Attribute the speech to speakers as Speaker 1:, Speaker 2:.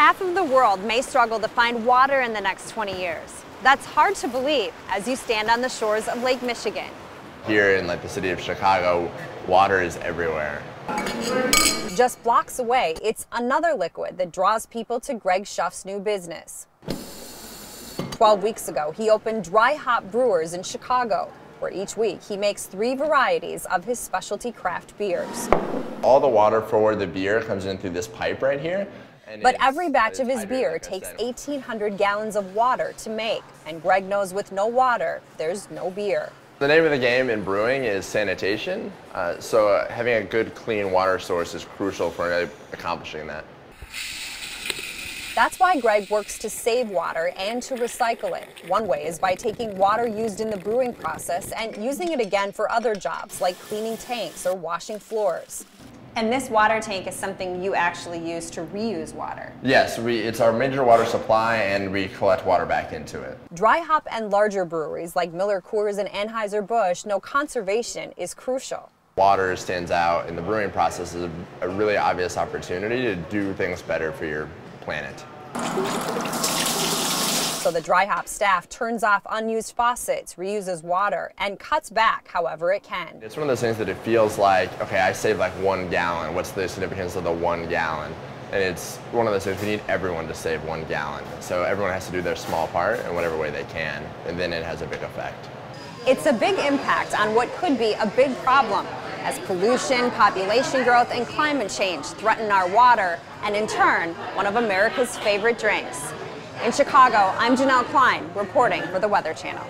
Speaker 1: Half of the world may struggle to find water in the next 20 years. That's hard to believe as you stand on the shores of Lake Michigan.
Speaker 2: Here in like the city of Chicago, water is everywhere.
Speaker 1: Just blocks away, it's another liquid that draws people to Greg Schuff's new business. 12 weeks ago, he opened Dry Hop Brewers in Chicago, where each week he makes three varieties of his specialty craft beers.
Speaker 2: All the water for the beer comes in through this pipe right here.
Speaker 1: But every batch of his beer takes 1,800 gallons of water to make, and Greg knows with no water, there's no beer.
Speaker 2: The name of the game in brewing is sanitation, uh, so uh, having a good clean water source is crucial for accomplishing that.
Speaker 1: That's why Greg works to save water and to recycle it. One way is by taking water used in the brewing process and using it again for other jobs like cleaning tanks or washing floors. And this water tank is something you actually use to reuse water.
Speaker 2: Yes, we, it's our major water supply and we collect water back into it.
Speaker 1: Dry hop and larger breweries like Miller Coors and Anheuser-Busch know conservation is crucial.
Speaker 2: Water stands out in the brewing process as a, a really obvious opportunity to do things better for your planet.
Speaker 1: So the dry hop staff turns off unused faucets, reuses water, and cuts back however it can.
Speaker 2: It's one of those things that it feels like, okay, I saved like one gallon. What's the significance of the one gallon? And it's one of those things we need everyone to save one gallon. So everyone has to do their small part in whatever way they can, and then it has a big effect.
Speaker 1: It's a big impact on what could be a big problem as pollution, population growth, and climate change threaten our water, and in turn, one of America's favorite drinks. In Chicago, I'm Janelle Klein, reporting for the Weather Channel.